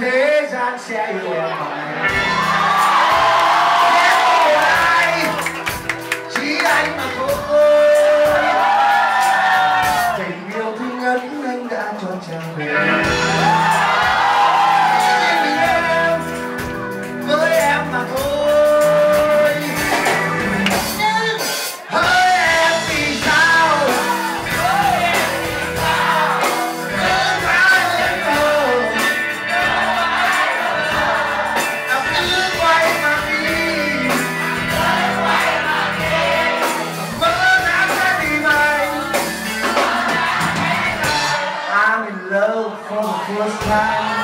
page, I'd share your. for the first time.